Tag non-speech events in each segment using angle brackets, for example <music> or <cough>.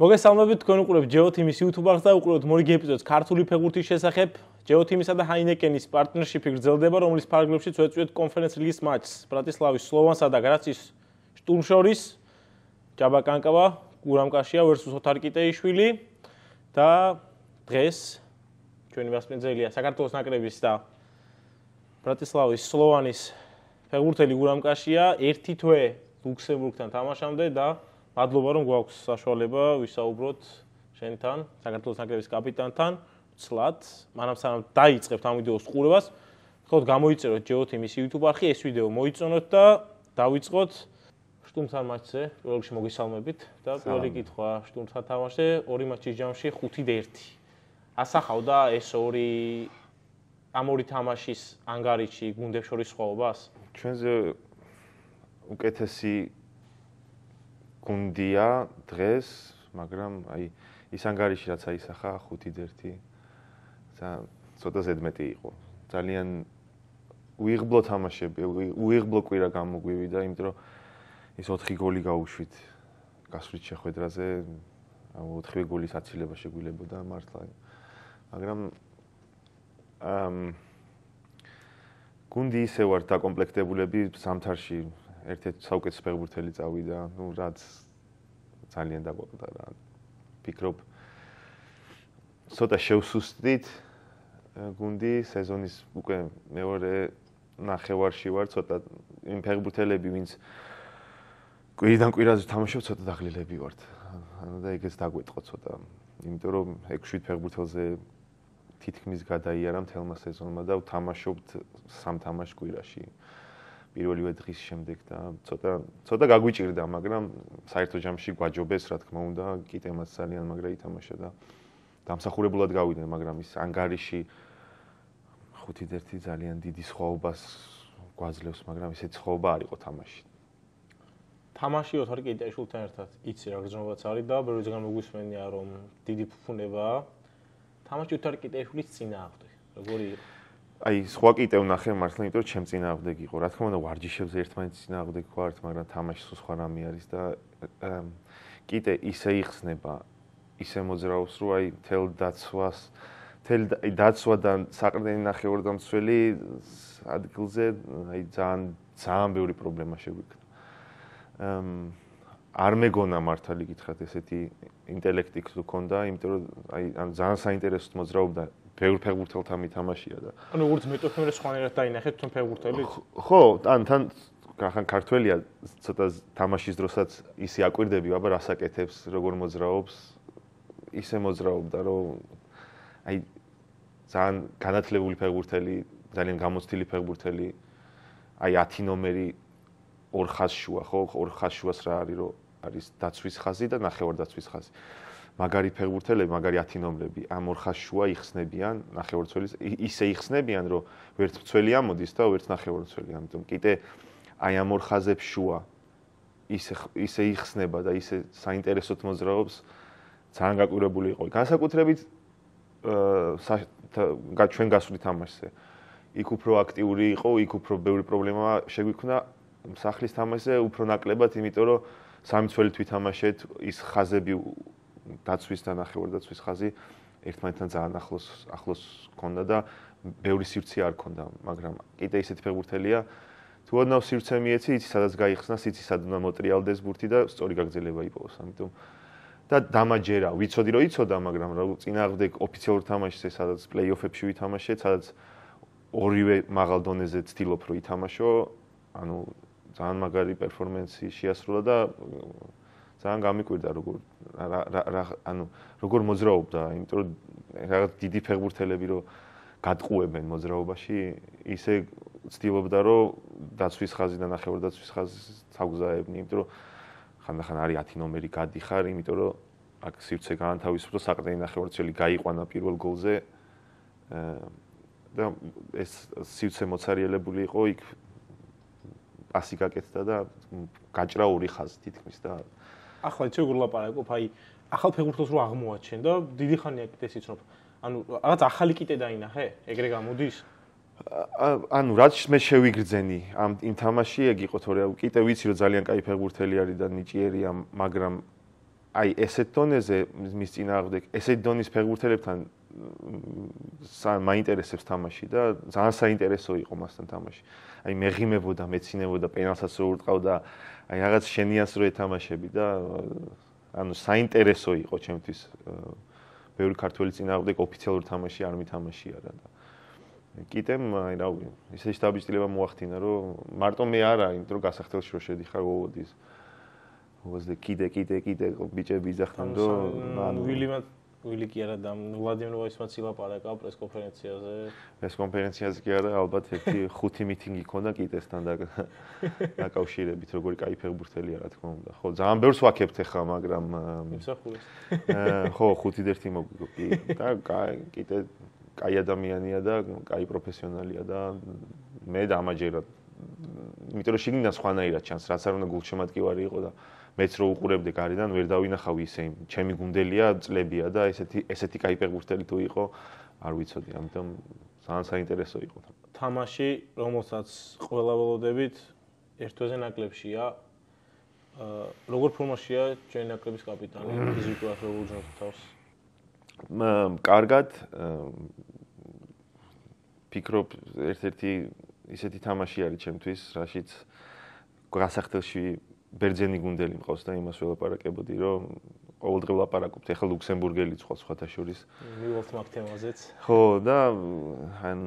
მოგესალმებით თქვენ უყურებთ GeoTeam-ის YouTube არხს და უყურებთ მორიგი ეპიზოდს ქართული ფეხბურთის შესახებ. GeoTeam-ისა და Heineken-ის პარტნიორშიპი გრძელდება, რომლის ფარგლებშიც ვეწვიეთ კონფერენც ლიგის მატჩს ბრატისლავის სლოვანსა და გრაცის შტურმშორის. ჯაბა კანკავა, გურამკაშია versus ოთარ კიტეიშვილი და დღეს ჩვენი მასპინძელია საქართველოს ნაკრების და ბრატისლავის სლოვანის ფეხბურთელი გურამკაშია ერთი თვე ლუქსემბურგთან თამაშამდე და მადლობა რომ გვაქვს საშუალება ვისაუბროთ შენთან, საქართველოს ნაკრების კაპიტანთან, ცლად, მანამ სანამ დაიწყებთ ამ ვიდეოს ყურებას, ხოთ გამოიწეროთ GeoTeam-ის YouTube არხი, ეს ვიდეო მოიწონოთ და დავიწყოთ შტუმთან მატჩზე, პირველ რიგში მოგესალმებით და პირველი კითხვა შტუმთან თამაშზე, ორი მატჩის ჯამში 5-1. ასახავდა ეს ორი ამ ორი თამაშის ანგარიში გუნდებს შორის სხვაობას? ჩვენზე უკეთესი გუნდია დღეს, მაგრამ აი ის ანგარიში რაც აისახა 5-1 და ცოტა ზედმეტი იყო. ძალიან უიღბლო თამაშები, უიღბლო კვირა გამოგვივიდა, იმიტომ რომ ის 4 გოლი გაუშვით გასვლით შეხვედრაზე, ამ 4 გოლის აცილება შეგვილებოდა მართლა. მაგრამ ამ გუნდი ისე ვარ დაკომპლექტებულები სამთარში ერთ-ერთი საუკეთესო ფეხბურთელი წავიდა, ну, რაც ძალიან დაგვაყდა რა. ფიქრობ ცოტა შევსუსტდით გუნდი სეზონის უკვე მეორე ნახევარში ვარ, ცოტა იმ ფეხბურთელები, ვინც კვირიდან კვირაზე თამაშობ, ცოტა დაღლილები ვართ. ანუ და ეგეც დაგვეტყო ცოტა. იმიტომ რომ 6-7 ფეხბურთელზე თითქმის გადაიარა მთელმა სეზონმა და ვთამაშობთ სამ თამაშ კვირაში. პირველივე დღის შემდეგ და ცოტა ცოტა გაგვიჭირდა, მაგრამ საერთო ჯამში გვაჯობეს, რა თქმა უნდა, კიტემაც ძალიან მაგრა ითამაშა და დამსახურებულად გავიდნენ, მაგრამ ის ანგარიში 5-1 ძალიან დიდი სხვაობას გვაძლევს, მაგრამ ისეთ სხვაობა არ იყო თამაში. თამაში ოთარ კიტეშულთან ერთად იცი რა გზნობაც არის და ბევრისგან მოგვისმენია რომ დიდი ფუფუნება თამაში ოთარ კიტეშულის წინააღმდეგ. როგორი იყო? აი სხვა კიტე ვნახე მართლა იმიტომ რომ ჩემ წინააღმდეგ იყო. რა თქმა უნდა ვარჯიშებზე ერთმანეთს წინააღმდეგ ვართ მაგრამ თამაში სულ სხვა რამე არის და კიტე ისე იხსნება ისე მოძრაობს რომ აი თელ დაცვას თელ დაცვა და საყრდენი ნახევარ დამცველი ადგილზე აი ძალიან ძალიან ბევრი პრობლემა შეგვიქნა არ მეგონა მართალი გითხრათ ესეთი ინტელექტი გქონდა იმიტომ რომ აი ძალიან საინტერესო მოძრაობდა ბევრ ფეხბურთელთან მითამაშია და ანუ როგორც მეტოქემერე სხვანაირად დაინახეთ თვითონ ფეხბურთელი ხო თან თან ხან ქართველია ცოტა თამაშის დროსაც ისე აკვირდები აბა რასაკეთებს როგორ მოძრაობს ისე მოძრაობდა რომ აი ძალიან განათლებული ფეხბურთელი ძალიან გამოცდილი ფეხბურთელი აი 10 ნომერი ორ ხაზშუა ხო? ორ ხაზშუას რა არის რომ არის დაცვის ხაზი და ნახევარ დაცვის ხაზი მაგარი ფეხბურთელები, მაგარი 10 ნომრები ამ ორ ხაზშუა იხსნებიან ნახევარცველის ისე იხსნებიან, რომ ვერც მცველი ამოდის და ვერც ნახევარცველი, ამიტომ კიდე აი ამ ორ ხაზებს შუა ისე ისე იხსნება და ისე საინტერესოდ მოძრაობს ძალიან გაკვირვებული იყო. განსაკუთრებით აა ჩვენ გასული თამაშზე. იქ უფრო აქტიური იყო, იქ უფრო ბევრი პრობლემა შეგვიქმნა სახლის თამაშზე, უფრო ნაკლებად, იმიტომ რომ სამი ცველი თვითამაშეთ, ის ხაზები დაცვის და ნახევარდაცვის ხაზი ერთმანეთთან ძალიან ახლოს ახლოს ქონდა და ბევრი სივრცე არ ქონდა, მაგრამ კიდე ისეთი ფეხბურთელია. თუ ოდნავ სივრცე მიეცი, იცი სადაც გაიხსნა, იცი სად უნდა მოტრიალდეს ბურთი და სწორი გაგზელება იპოვოს, ამიტომ. და დამაჯერა, ვიცოდი რომ იცოდა, მაგრამ რა წინააღმდეგ ოფიციალურ თამაშზე სადაც პლეიოფებში ვითამაშე, სადაც ორივე მაღალ დონეზე ცდილობ რომ ითამაშო, ანუ ძალიან მაგარი პერფორმანსი შეასრულა და ძალიან გამიკვირდა როგორ რა ანუ როგორ მოძრაობდა, იმიტომ რომ რაღაც დიდი ფეხბურთელები რო გადყუებენ მოძრაობაში, ისე ცდილობდა რომ დაცვის ხაზი და ნახევარდაცვის ხაზი წაგზაებნი, იმიტომ რომ ხანდახან არის 10 ნომერი გადიხარ, იმიტომ რომ აქ სივრცე განთავისუფლო საყრდენი ნახევარცველი გაიყვანა პირველ გოლზე. და ეს სივრცე მოცარიელებული იყო იქ პასი გაკეთდა და გაჭრა ორი ხაზი თითქმის და ახლა ისე გულაპარაკობ, აი ახალ ფეხბურთელს რო აღმოაჩენ და დიდი ხანია კიდე სიცნობ. ანუ რაღაც ახალი კიდე დაინახე, ეგრე გამოდის. ანუ რაც მე შევიგრძენი ამ იმ თამაში ეგ იყო თორე კიდე ვიცი რომ ძალიან კაი ფეხბურთელი არის და ნიჭიერია, მაგრამ აი ესეთ დონეზე მის წინააღმდეგ ესეთ დონის ფეხბურთელებთან მაინტერესებს თამაში და ძალიან საინტერესო იყო მასთან თამაში. აი მეღიმებოდა, მეცინებოდა, პენალსაც რო ურტყავდა, აი რაღაც შენიანს რო ეთამაშები და ანუ საინტერესო იყო ჩემთვის ბევრი ქართველი წინააღმდეგ ოფიციალური თამაში არ მითამაშია რა და კიდემ აი რა ვიცი, ისე შტაბიჭდილება მოახდინა რომ მარტო მე არა, იმიტომ რომ გასახდელში რო შედიხარ ოვოდის. მოგვაზდა კიდე კიდე კიდე ბიჭები იძახდნენ რომ ანუ ვილიმად ვილი კი არა და ვლადიმერ ვოისმაც ილაპარაკა პრეს კონფერენციაზე. პრეს კონფერენციაზე კი არა, ალბათ ერთი ხუთი მიტინგი ქონდა კიტესთან და დაკავშირებით, როგორი კაი ფეხბურთელია რა თქმა უნდა. ხო, ძალიან ბევრს ვაქებთ ახლა, მაგრამ იმსახურეს. <laughs> ხო, 5-1 მოგვიგო კი და კიტე კაი ადამიანია და კაი პროფესიონალია და მე დამაჯერა. იმიტომ რომ შიგნიდან სხვანაირად ჩანს, რაც არ უნდა გულშემატკივარი იყო და მეც რო უყურებდი გარიდან ვერ დავინახავ ისე ჩემი გუნდელია წლებია და ესეთი ესეთი кай ფეხბურთელი თუ იყო არ ვიცოდი ამიტომ ძალიან საინტერესო იყო თამაში რომელსაც ყველა ველოდებით ერთვეზე ნაკლებშია აა როგორ ფორმაშია ჩვენი ნაკლების კაპიტანი ფიზიკურად როგორ ჯობს თავს კარგად ფიქრობ ერთ-ერთი ისეთი თამაში არის ჩემთვის რაშიც გასახდელში ბერძენი გუნდელი მყავს და იმას ველაპარაკებოდი, რომ ყოველდღე ვლაპარაკობთ ახლა ლუქსემბურგელი სხვა სხვათა შორის. მივალთ მაგ თემაზეც. ხო, და ან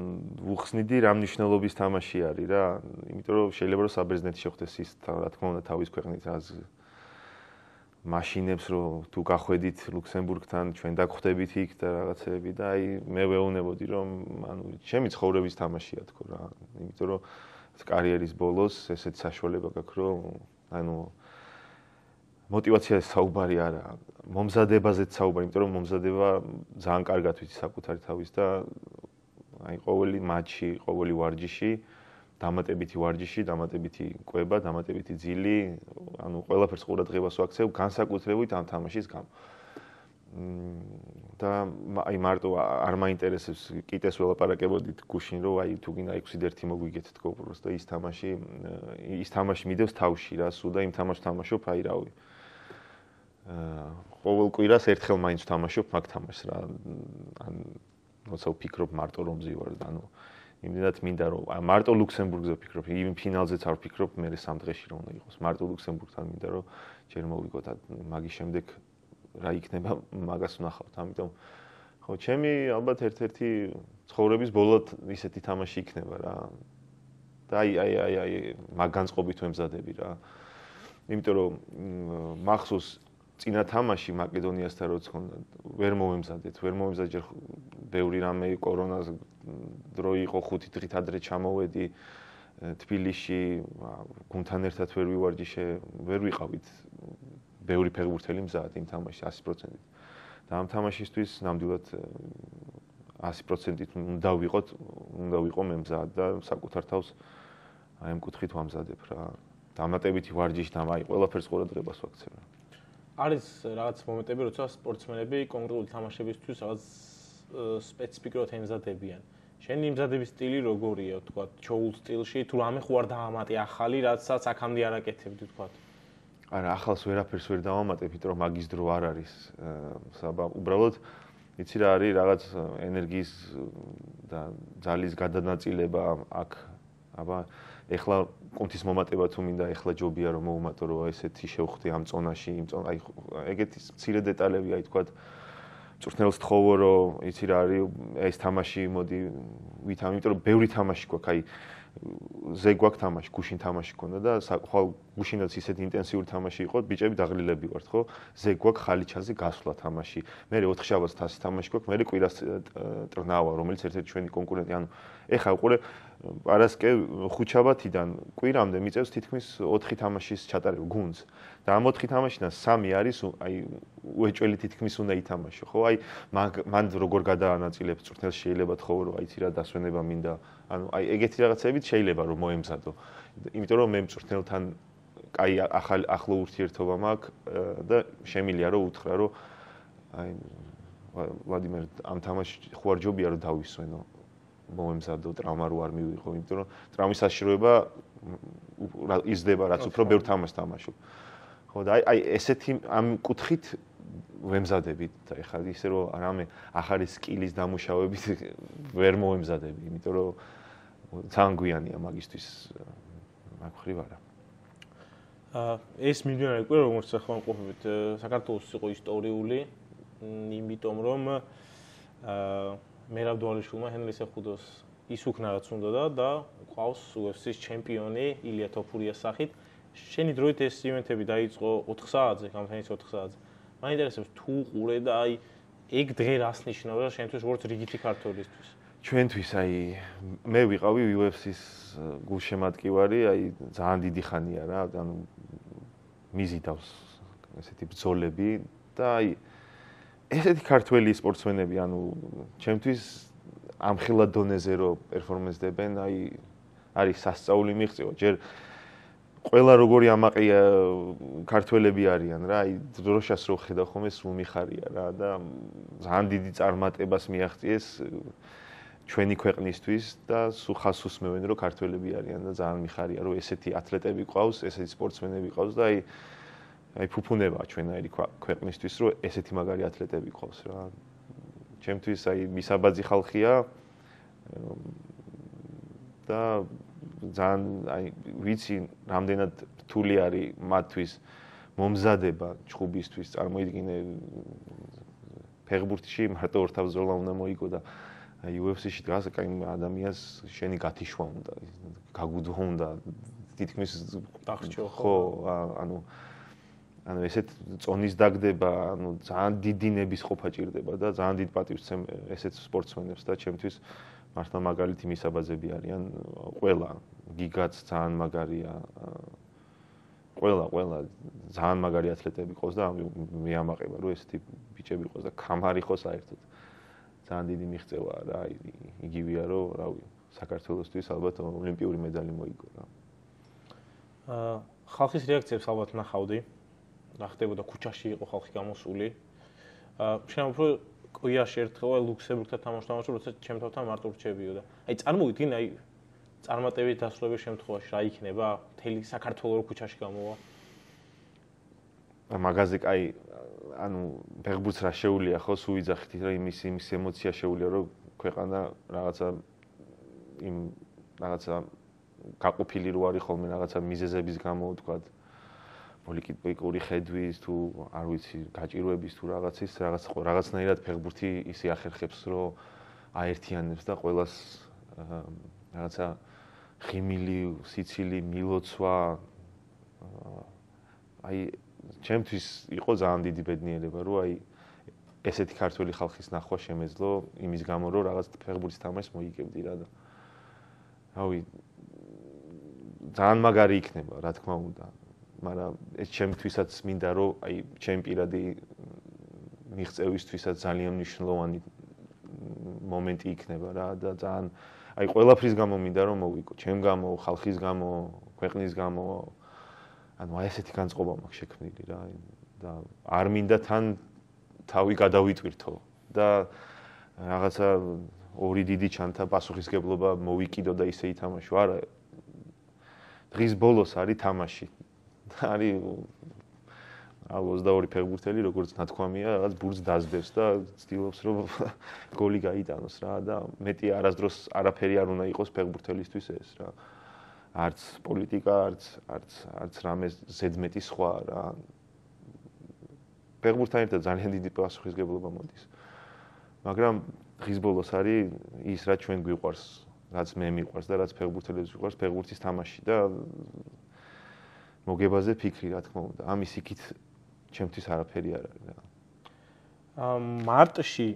უხსნიდი რა მნიშვნელობის თამაში არის რა, იმიტომ რომ შეიძლება რომ საბერძნეთი შეხვდეს ის რა თქმა უნდა თავის ქვეყნის აზ მაშინებს რომ თუ გახვედით ლუქსემბურგთან ჩვენ დაგხვდებით იქ და რაღაცეები და აი მე ვეუბნებოდი რომ ანუ ჩემი ცხოვრების თამაშია თქო რა, იმიტომ რომ კარიერის ბოლოს ესეთ საშუალება გაქვს რომ ანუ мотивациაზე საუბარი არაა. მომზადებაზეც საუბარი, იმიტომ რომ მომზადება ძალიან კარგად ვიცი საკუთარი თავის და აი ყოველი მატჩი, ყოველი ვარჯიში, დამატებითი ვარჯიში, დამატებითი კვება, დამატებითი ძილი, ანუ ყველაფერს ყურადღებას ვაქცევ განსაკუთრებით ამ თამაშის გამო. და აი მარტო არ მაინტერესებს კიტეს ველაპარაკებოდით გუშინ რომ აი თუ გინდა 6-1 მოგვიგეთ თქო უბრალოდ და ის თამაში ის თამაში მიდევს თავში რა სულ და იმ თამაშს თამაშობ აი რავი. აა ყოველ კვირას ერთხელ მაინც თამაშობ მაგ თამაშს რა ან როცა ვფიქრობ მარტო რომ ზივარ და ანუ იმდენად მინდა რომ მარტო ლუქსემბურგზე ვფიქრობ იმ ფინალზეც არ ვფიქრობ მე სამ დღეში რომ უნდა იყოს. მარტო ლუქსემბურგთან მინდა რომ ჯერ მოვიგოთ მაგის შემდეგ რა იქნება მაგას ვნახავთ. ამიტომ ხო, ჩემი ალბათ ერთ-ერთი ცხოვრების ბოლოდ ისეთი თამაში იქნება რა. და აი აი აი აი მაგ განწყობით ვემზადები რა. იმიტომ რომ მახსოვს წინა თამაში მაკედონიასთან როც ხონდა, ვერ მომემზადეთ, ვერ მომემზადე ჯერ ბევრი რამე კორონას დრო იყო ხუთი დღით ადრე ჩამოვედი თბილისში გუნთან ერთად ვერ ვივარჯიშე, ვერ ვიყავით ბევრი ფეხბურთელი მზად იმ თამაშში 100%. და ამ თამაშისთვის ნამდვილად 100%-ით უნდა ვიყოთ, უნდა ვიყო მე მზად და საკუთარ თავს აი ამ კუთხით ვამზადებ რა. დამატებითი ვარჯიში და აი ყველაფერს ყურადღებას ვაქცევ. არის რაღაც მომენტები, როცა სპორტსმენები კონკრეტული თამაშებისთვის რაღაც სპეციფიკურად ემზადებიან. შენი იმზადების სტილი როგორია, თქვა, ჩოულ სტილში, თუ რამე ხო არ დაამატე ახალი, რაცაც აქამდე არ აკეთებდი, თქვა. არა, ახალს ვერაფერს ვერ დავამატებ, იმიტომ რომ მაგის დრო არ არის. საბა, უბრალოდ იცი რა არის რაღაც ენერგიის და ძალის გადანაწილება აქ. აბა, ეხლა კონტის მომატება თუ მინდა, ეხლა ჯობია რომ მოუმატო რომ ესეთი შევხვდი ამ წონაში, იმ წონ აი ეგეთი მცირე დეტალები აი თქვა წვრთნელს თხოვო რომ იცი რა არის ეს თამაში მოდი ვითამ, იმიტომ რომ ბევრი თამაში გვაქვს აი ზე გვაქვს თამაში, გუშინ თამაში ქონდა და ხვალ გუშინაც ისეთ ინტენსიური თამაში იყო, ბიჭები დაღლილები ვართ, ხო? ზე გვაქვს ხალიჩაზე გასვლა თამაში. მე ოთხშაბათს თასი თამაში გვაქვს, მე კვირას ტრნავა, რომელიც ერთ-ერთი ჩვენი კონკურენტი, ანუ ეხა უყურე პარასკე ხუთშაბათიდან კვირამდე მიწევს თითქმის 4 თამაშის ჩატარება გუნდს. და ამ 4 თამაშიდან 3 არის აი უეჭველი თითქმის უნდა ითამაშო, ხო? აი მან როგორ გადაანაწილებს წვრთნელს შეიძლება თხოვო რომ აიცი რა დასვენება მინდა. ანუ აი ეგეთი რაღაცებით შეიძლება რომ მოემზადო. იმიტომ რომ მე წვრთნელთან აი ახალ ახლო ურთიერთობა მაქვს და შემილია რომ უთხრა რომ აი ვლადიმერ ამ თამაშში ხო არ ჯობია რომ დავისვენო. მოემზადო ტრავმა რო არ მივიღო, იმიტომ რომ ტრავმის საშიშროება იზრდება რაც უფრო ბევრ თამაშს თამაშობ. ხო და აი აი ესეთი ამ კუთხით ვემზადებით და ეხლა ისე რომ რამე ახალი სკილის დამუშავებით <laughs> ვერ მოემზადები, იმიტომ რომ ძალიან გვიანია მაგისტვის მაგ ხრივ არა. აა ეს მიმდინარე კვირა როგორც ახლა ყოფებით საქართველოს იყო ისტორიული, იმიტომ რომ აა მერაბ დვალიშვილმა ჰენლის ეხუდოს ის უკნა რაც უნდა და და ყავს UFC-ის ჩემპიონი ილია თოფურიას სახით. შენი დროით ეს ივენთები დაიწყო 4 საათზე, გამთენის 4 საათზე. მაინტერესებს თუ ყურე და აი ეგ დღე რას ნიშნავს შენთვის როგორც რიგითი ქართველისთვის? ჩვენთვის აი მე ვიყავი UFC-ის გულშემატკივარი, აი ძალიან დიდი ხანია რა, ანუ მიზიდავს ესეთი ბრძოლები და აი ესეთი ქართველი სპორტსმენები, ანუ ჩემთვის ამ ხილად დონეზე რო პერფორმენსდებენ, აი არის სასწაული მიღწევა. ჯერ ყველა როგორი ამაყია ქართველები არიან რა, აი დროშას რო ხედავ ხომ ეს უმიხარია რა და ძალიან დიდი წარმატებას მიაღწიეს ჩვენი ქვეყნისთვის და სულ ხას უსმევენ რომ ქართველები არიან და ძალიან მიხარია რომ ესეთი ათლეტები ყავს, ესეთი სპორტსმენები ყავს და აი აი ფუფუნებაა ჩვენაირი ქვეყნისთვის რომ ესეთი მაგარი ათლეტები ყავს რა. ჩემთვის აი მისაბაძი ხალხია და ძალიან აი ვიცი რამდენად რთული არის მათთვის მომზადება ჩხუბისთვის წარმოიდგინე ფეხბურთში მარტო ორთავზროლა უნდა მოიგო და აი UFC-ში დგას აი ადამიანს შენი გათიშვა უნდა გაგუდო უნდა თითქმის დახჭო ხო ანუ ანუ ესეთ წონის დაგდება, ანუ ძალიან დიდი ნების ყოფა ჭირდება და ძალიან დიდ პატივს წემ ესეთ სპორტსმენებს და ჩემთვის მართლა მაგალითი მისაბაძები არიან. ყველა გიგაც ძალიან მაგარია ყველა ყველა ძალიან მაგარი ათლეტები ყავს და მეამაყება რომ ესეთი ბიჭები ყავს და კამარი ხო საერთოდ ძალიან დიდი მიღწევაა რა იგივეა რომ რავი საქართველოსთვის ალბათ ოლიმპიური მედალი მოიგო რა. აა ხალხის რეაქციებს ალბათ ნახავდი. რა ხდებოდა ქუჩაში იყო ხალხი გამოსული აა შენ უფრო კვიაში ერთხელ ლუქსემბურგთან თამაშობ, როცა ჩემთან მარტო რჩებიო და აი წარმოვიდგინ აი წარმატებით დასრულების შემთხვევაში რა იქნება? მთელი საქართველოს ქუჩაში გამოვა. მაგაზე კაი ანუ ფეხბურთს რა შეუულია ხო სუიძახით რა იმის იმის ემოცია შეუულია რომ ქვეყანა რაღაცა იმ რაღაცა გაყოფილი რო არის ხოლმე რაღაცა მიზეზების გამო თქვა პოლიტიკური ხედვის თუ არ ვიცი გაჭირვების თუ რაღაცის რაღაც რაღაცნაირად ფეხბურთი ისე ახერხებს რომ აერთიანებს და ყოველას რაღაცა ხიმილი, სიცილი, მილოცვა აი ჩემთვის იყო ძალიან დიდი ბედნიერება რომ აი ესეთი ქართული ხალხის ნახვა შემეძლო იმის გამო რომ რაღაც ფეხბურთის თამაშს მოიგებდი რა და რავი ძალიან მაგარი იქნება რა თქმა უნდა მაგრამ ეს ჩემთვისაც მინდა რომ აი ჩემ პირადი მიღწევისთვისაც ძალიან მნიშვნელოვანი მომენტი იქნება რა და ძალიან აი ყველაფრის გამო მინდა რომ მოვიკო. ჩემ გამო ხალხის გამო ქვეყნის გამო ანუ აი ესეთი განწყობა მაქვს შექმნილი რა. და არ მინდა თან თავი გადავიტვირთო და რაღაცა ორი დიდი ჩანთა პასუხისგებლობა მოვიკიდო და ისე ითამაშო არა დღის ბოლოს არის თამაში არის აუ 22 ფეხბურთელი როგორც ნათქვამია რაღაც ბურთს დაძდებს და ცდილობს რომ <laughs> გოლი გაიტანოს რა და მეტი არასდროს არაფერი არ უნდა იყოს ფეხბურთელისთვის ეს რა. არც პოლიტიკა არც არც არც რამე ზედმეტი სხვა რა. ფეხბურთთან ერთად ძალიან დიდი პასუხისგებლობა მოდის. მაგრამ ღის ბოლოს არის ის რაც ჩვენ გვიყვარს რაც მე მიყვარს და რაც ფეხბურთელებს მიყვარს ფეხბურთის თამაში და მოგებაზე ფიქრი რა თქმა უნდა. ამის იქით ჩემთვის არაფერი არ არის რა. ა მარტში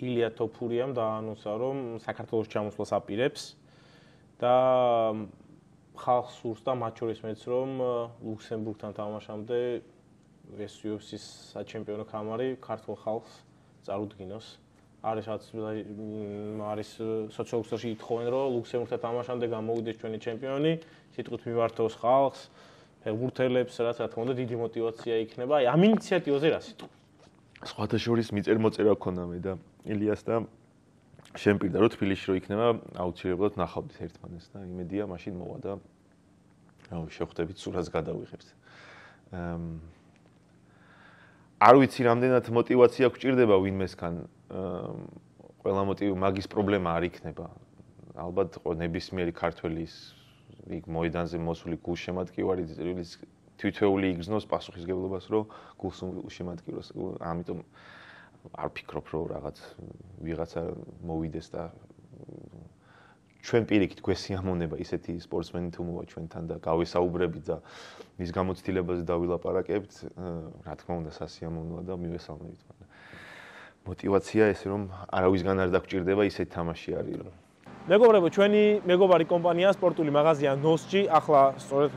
ილია თოფურიამ დაანონსა რომ საქართველოს ჩამოსვლას აპირებს და ხალხს სურს და მათ შორის მეც რომ ლუქსემბურგთან თამაშამდე ეს UFC-ის საჩემპიონო კამარი ქართულ ხალხს წარუდგინოს არის რაც არის სოციალურში ითხოვენ რომ ლუქსემბურგთან თამაშამდე გამოვიდეს ჩვენი ჩემპიონი, სიტყვით მივართოს ხალხს, ფეხბურთელებს, რა თქმა უნდა, დიდი мотиваცია იქნება. აი ამ ინიციატივაზე რა სიტყვა. სხვათა შორის მიწერმოწერა ქონდა მე და ილიას და შენ პირდა რომ თბილისში რო იქნება, აუცილებლად ნახავდით ერთმანეთს და იმედია მაშინ მოვა და რა ვიცი, შეხვდებით სულ რას გადავიღებთ. არ ვიცი რამდენად мотиваცია გჭირდება ვინმესთან ყველა მოტივი მაგის პრობლემა არ იქნება. ალბათ ნებისმიერი ქართველის იქ მოედანზე მოსული გულშემატკივარი ძილის თითოეული იგზნოს პასუხისგებლობას, რომ გულს შემატკივროს. ამიტომ არ ფიქრობ, რომ რაღაც ვიღაცა მოვიდეს და ჩვენ პირიქით გვესიამონება ისეთი სპორტსმენი თუ მოვა ჩვენთან და გავესაუბრებით და მის გამოცდილებაზე დავილაპარაკებთ, რა თქმა უნდა, სასიამოვნოა და მივესალმებით მან. мотивация ესე რომ არავისგან არ დაგჭირდება ისეთ თამაში არის რომ მეგობრებო, ჩვენი მეგობარი კომპანია სპორტული მაღაზია ნოსჯი ახლა სწორედ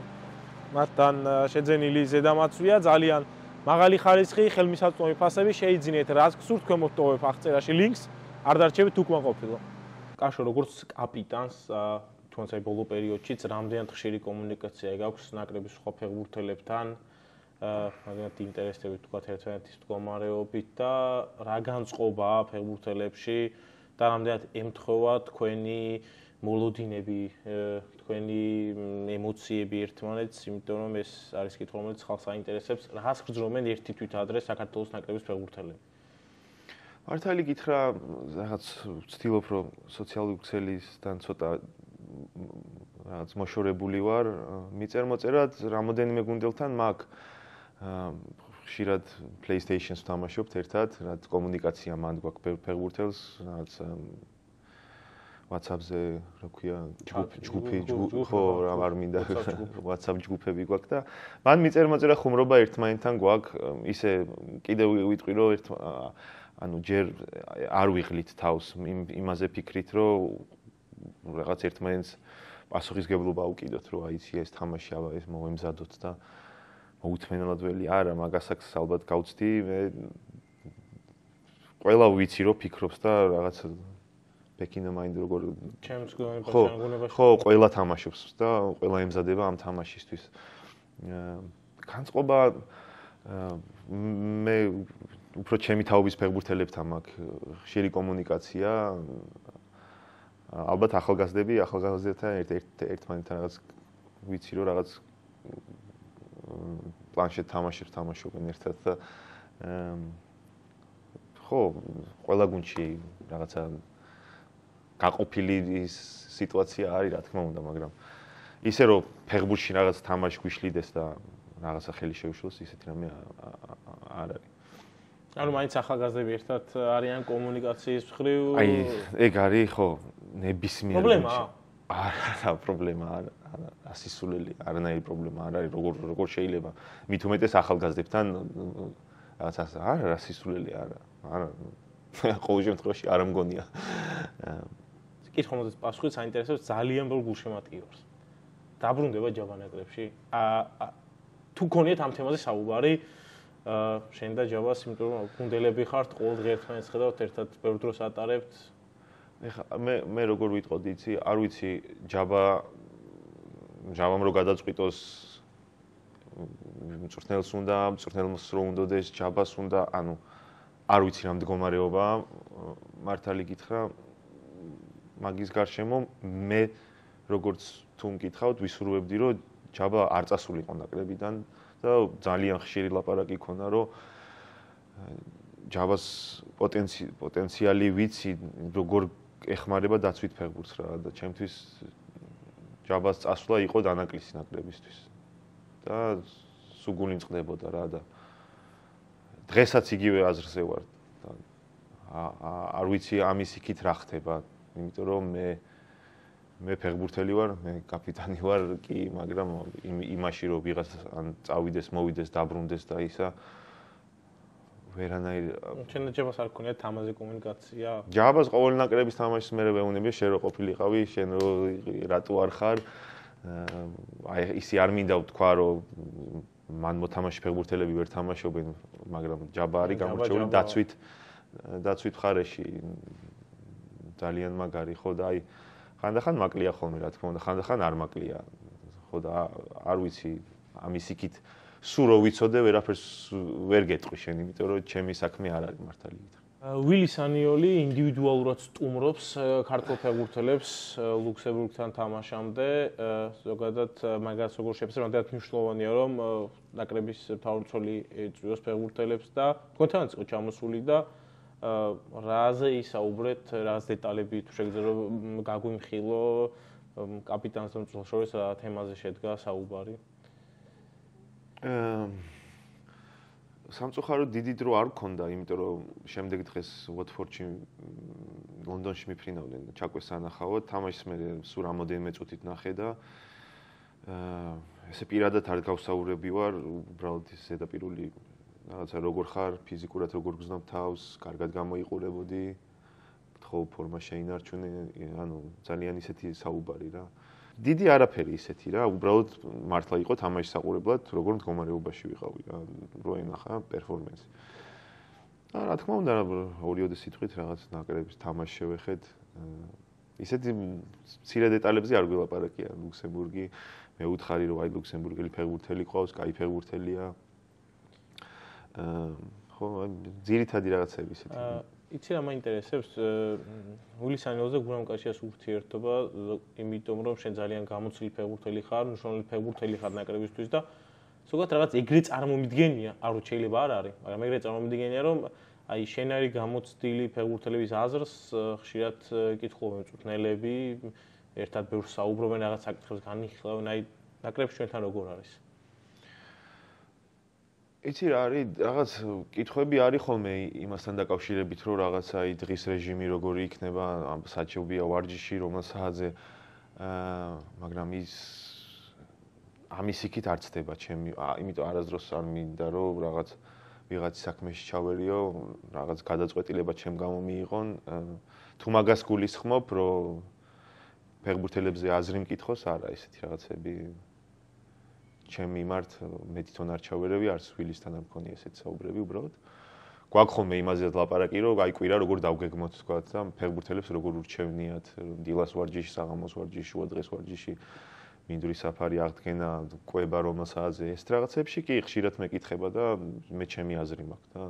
მათთან შეძენილი ზედამაცვია ძალიან მაღალი ხარისხი, ხელმისაწვდომი ფასები შეიძინეთ, რაც გსურთ ქვემოთოვებ აღწერაში ლინკს, არ დარჩებით უკმაყოფილო. კაშო როგორც კაპიტანს თუმცა ბოლო პერიოდშიც რამდენად ხშირი კომუნიკაცია გაქვს ნაკრების სხვა ფეხბურთელებთან, მაგათ ინტერესებით თქვა ერთმანეთის მდგომარეობით და რა განწყობაა ფეხბურთელებში და რამდენად ემთხოვა თქვენი მოლოდინები თქვენი ემოციები ერთმანეთს იმიტომ რომ ეს არის კითხვა რომელიც ხალხს აინტერესებს რას გრძნობენ ერთი თვით ადრე საქართველოს ნაკრების ფეხბურთელები მართალი გითხრა, რაღაც ვცდილობ რომ სოციალური ქსელისთან ცოტა რაღაც მოშორებული ვარ. მიწერმოწერად რამოდენიმე გუნდელთან მაგ ხშირად PlayStation-ს თამაშობთ ერთად, რაც კომუნიკაცია მანდ გვაქვს ფეგურთელს, რაღაც WhatsApp-ზე, რა ქვია, ჯგუფი, ჯგუფი, ხო, რა არ მინდა <laughs> WhatsApp ჯგუფები. გვაქვს და მან მიწერმოწერა ხუმრობა ერთმანეთთან გვაქვს, ისე კიდევ ვიტყვი რომ ერთ ანუ ჯერ არ ვიღლით თავს იმაზე ფიქრით, რომ რაღაც ერთმანეთს პასუხისგებლობა უკიდოთ, რომ აიცი ეს თამაში აბა ეს მომემზადოთ და მოუთმენელად ველი არა, მაგასაც ალბათ გავწდი, მე ყველა ვიცი, რომ ფიქრობს და რაღაც ბეკინა მაინდ როგორ ჩემს გონებაში ხო, ყველა თამაშობს და ყველა ემზადება ამ თამაშისთვის. განწყობა მე უფრო ჩემი თაობის ფეხბურთელებთან მაქვს ხშირი კომუნიკაცია. ალბათ ახალგაზრდები, ახალგაზრდებთან ერთ ერთმანეთთან რაღაც ვიცი რომ რაღაც პლანშეტ თამაშებს თამაშობენ ერთად და ხო, ყველა გუნდში რაღაცა გაყოფილი სიტუაცია არის, რა თქმა უნდა, მაგრამ ისე რომ ფეხბურთში რაღაც თამაში გვიშლიდეს და რაღაცა ხელი შეუშლოს, ისეთი რამე არ არის. ანუ მაინც ახალგაზრდები ერთად არიან კომუნიკაციის მხრივ. აი, ეგ არის ხო, ნებისმიერ პრობლემაა. არა, პრობლემა არა, ასისულელი, არანაირი პრობლემა არ არის, როგორ როგორ შეიძლება მით უმეტეს ახალგაზრდებთან რაღაცას არა, ასისულელი არა. არა. <laughs> ყოველ შემთხვევაში არ ამგონია. კითხვა მოდის პასუხი საინტერესოა ძალიან ბევრ გულშემატკივრს. დაბრუნდება ჯაბანაკრებში. აა თუ გქონიათ ამ თემაზე საუბარი, შენ და ჯავას, იმიტომ რომ გუნდელები ხართ, ყოველდღე ერთმანეთს ხედავთ, ერთად ბევრ დროს ატარებთ. ეხა მე მე როგორ ვიტყოდი, იცი, არ ვიცი ჯაბა ჯავამ რო გადაწყვიტოს მწვრთნელს უნდა, მწვრთნელს რო უნდადეს ჯაბას უნდა, ანუ არ ვიცი რა მდგომარეობა. მართალი გითხრა მაგის გარშემო მე როგორც თუ მკითხავთ, ვისურვებდი რომ ჯაბა არ წასულიყო ნაკრებიდან და ძალიან ხშირი ლაპარაკი ქონა, რომ Java-ს პოტენციალი ვიცი, როგორ ეხმარება დაცვით ფეხბურთს რა და ჩემთვის Java-ს წასვლა იყო დანაკლისი ნაკრებისთვის. და სუგული წყდებოდა რა და დღესაც იგივე აზრზე ვარ და არ ვიცი ამის იქით რა ხდება, იმიტომ რომ მე მე ფეხბურთელი ვარ, მე კაპიტანი ვარ, კი, მაგრამ იმაში რომ ვიღაც ან წავიდეს, მოვიდეს, დაბრუნდეს და ისა ვერანაირ ჩვენ ჯაბას არ ქონია თამაზე კომუნიკაცია. ჯაბას ყოველ ნაკრების თამაშს მე ვეუნები, შენ რო ყოფილიყავი, შენ რო რატო არ ხარ? აი ისი არ მინდა ვთქვა, რომ მან მოთამაშე ფეხბურთელები ვერ თამაშობენ, მაგრამ ჯაბა არის გამორჩეული დაცვით დაცვით ხარეში ძალიან მაგარი ხო და აი ხანდახან მაკლია ხოლმე რა თქმა უნდა ხანდახან არ მაკლია ხო და არ ვიცი ამის იქით სულ რო ვიცოდე ვერაფერს ვერ გეტყვი შენ იმიტომ რომ ჩემი საქმე არ არის მართალი ვილი სანიოლი ინდივიდუალურად სტუმრობს ქართულ ფეხბურთელებს ლუქსემბურგთან თამაშამდე. ზოგადად მაგას როგორ შეფასებ, რამდენად მნიშვნელოვანია რომ ნაკრების თავმჯდომარე წვიოს ფეხბურთელებს და თქვენთანაც იყო ჩამოსული და რაზე ისაუბრეთ, რას დეტალები თუ შეგიძლია რომ გაგვიმხილო კაპიტანს და მწვრთნელს შორის რა თემაზე შედგა საუბარი? აა სამწუხაროდ დიდი დრო არ მქონდა, იმიტომ რომ შემდეგ დღეს ვოტფორდში ლონდონში მიფრინავდნენ. ჩაკვეს ანახავად, თამაშს მე სულ რამოდენიმე წუთით ნახე და აა ესე პირადად არ გავსაუბრები ვარ, უბრალოდ ის ზედაპირული რაღაცა როგორ ხარ, ფიზიკურად როგორ გზნობ თავს, კარგად გამოიყურებოდი, ხო ფორმა შეინარჩუნე, ანუ ძალიან ისეთი საუბარი რა. დიდი არაფერი ისეთი რა, უბრალოდ მართლა იყო თამაშის საყურებლად, როგორ მდგომარეობაში ვიყავი რა, რო ენახა პერფორმენსი. და რა თქმა უნდა, ორიოდე სიტყვით რაღაც ნაკრების თამაშს შევეხეთ. ისეთი ცირე დეტალებზე არ გველაპარაკია. ლუქსემბურგი მეუთხარი რომ აი ლუქსემბურგელი ფეხბურთელი ყავს, კაი ფეხბურთელია. აა ხო, ძირითადი რაღაცები ისეთი. იცი რა მაინტერესებს? უილისანიოზე გურამკაშიას ურთიერთობა, იმიტომ რომ შენ ძალიან გამოცილი ფეხბურთელი ხარ, მნიშვნელოვანი ფეხბურთელი ხარ ნაკრებისთვის და ზოგადად რაღაც ეგრე წარმომიდგენია, არ ვიცი შეიძლება არ არის, მაგრამ ეგრე წარმომიდგენია რომ აი შენ არის გამოცდილი ფეხბურთელების აზრს ხშირად კითხულობენ მწვრთნელები, ერთად ბევრ საუბრობენ რაღაც საკითხებს განიხილავენ, აი ნაკრებს ჩვენთან როგორ არის? იცი რა არის რაღაც კითხვები არის ხოლმე იმასთან დაკავშირებით რომ რაღაცა აი დღის რეჟიმი როგორი იქნება საჩუბია ვარჯიში რომელ საათზე აა მაგრამ ის ამის იქით არ ცდება ჩემი იმიტომ არასდროს არ მინდა რომ რაღაც ვიღაც საქმეში ჩავერიო რაღაც გადაწყვეტილება ჩემ გამო მიიღონ თუ მაგას გულისხმობ რომ ფეხბურთელებზე აზრი მკითხოს არა ესეთი რაღაცები ჩემ მიმართ მე თვითონ არ ჩავერევი არც ვილისთან არ მქონია ესეთ საუბრები უბრალოდ. გვაქვს ხოლმე იმაზე ლაპარაკი რომ აი კვირა როგორ დავგეგმოთ თქვა და ფეხბურთელებს როგორ ურჩევნიათ დილას ვარჯიში საღამოს ვარჯიში შუა დღეს ვარჯიში მინდური საფარი აღდგენა ყვება რომ საათზე ეს რაღაცებში კი ხშირად მეკითხება და მე ჩემი აზრი მაქვს და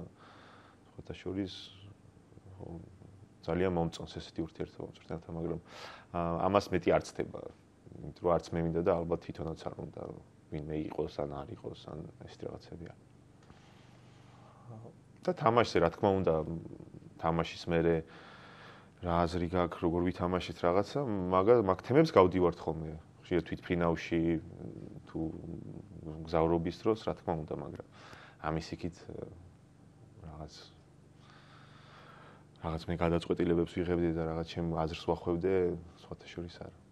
ხოთა შორის ძალიან მომწონს ესეთი ურთიერთობა მწვრთნელთან მაგრამ ამას მეტი არ ცდება. იმიტომ რომ არც მე მინდა და ალბათ თვითონაც არ უნდა რომ ვინმე იყოს ან არ იყოს ან ეს რაღაცებია. და თამაშზე რა თქმა უნდა თამაშის მერე რა აზრი გაქვს როგორ ვითამაშეთ რაღაცა, მაგა მაგ თემებს გავდივართ ხოლმე. ხშირად თვითფრინავში თუ გზავრობის დროს რა თქმა უნდა, მაგრამ ამის იქით რაღაც რაღაც მე გადაწყვეტილებებს ვიღებდი და რაღაც ჩემ აზრს ვახვევდე, სხვათა შორის არა.